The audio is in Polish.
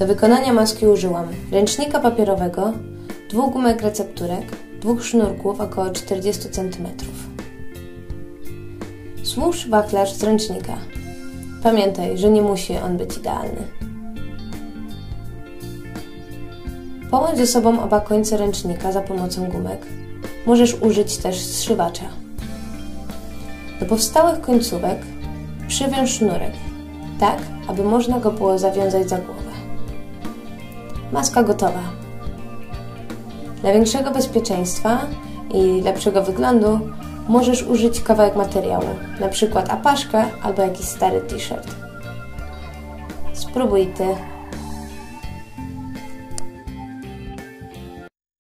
Do wykonania maski użyłam ręcznika papierowego, dwóch gumek recepturek, dwóch sznurków około 40 cm. Złóż wachlarz z ręcznika. Pamiętaj, że nie musi on być idealny. Połącz ze sobą oba końce ręcznika za pomocą gumek. Możesz użyć też zszywacza. Do powstałych końcówek przywiąż sznurek, tak aby można go było zawiązać za głowę. Maska gotowa. Dla większego bezpieczeństwa i lepszego wyglądu możesz użyć kawałek materiału, np. apaszkę albo jakiś stary t-shirt. Spróbuj ty.